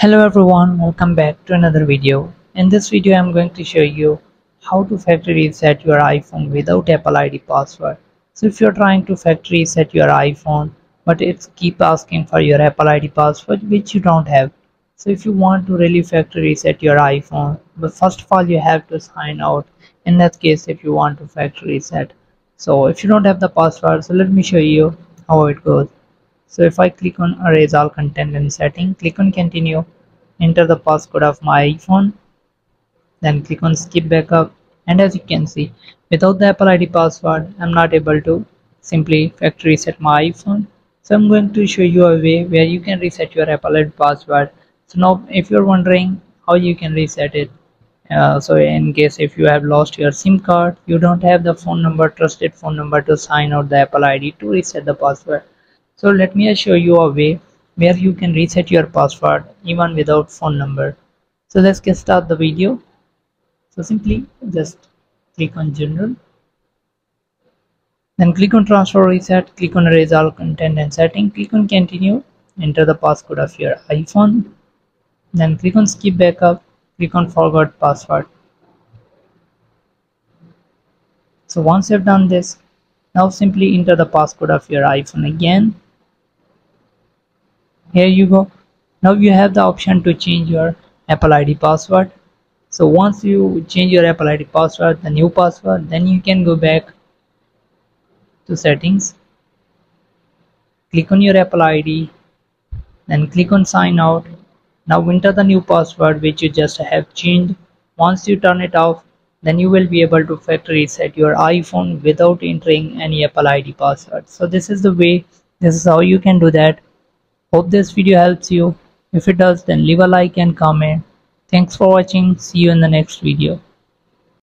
Hello everyone, welcome back to another video. In this video I'm going to show you how to factory reset your iPhone without Apple ID password. So if you're trying to factory reset your iPhone but it's keep asking for your Apple ID password which you don't have. So if you want to really factory reset your iPhone, but first of all you have to sign out. In that case if you want to factory reset. So if you don't have the password, so let me show you how it goes so if I click on erase all content and setting click on continue enter the passcode of my iPhone then click on skip backup. And as you can see without the Apple ID password I'm not able to simply factory reset my iPhone. So I'm going to show you a way where you can reset your Apple ID password. So now if you're wondering how you can reset it uh, so in case if you have lost your sim card you don't have the phone number trusted phone number to sign out the apple id to reset the password so let me show you a way where you can reset your password even without phone number. So let's get start the video. So simply just click on general. Then click on transfer reset, click on erase all content and setting, click on continue, enter the passcode of your iPhone. Then click on skip backup, click on forgot password. So once you've done this, now simply enter the passcode of your iPhone again here you go. Now you have the option to change your apple id password. So once you change your apple id password the new password then you can go back to settings. Click on your apple id then click on sign out. Now enter the new password which you just have changed. Once you turn it off then you will be able to factory reset your iphone without entering any apple id password. So this is the way this is how you can do that Hope this video helps you. If it does then leave a like and comment. Thanks for watching. See you in the next video.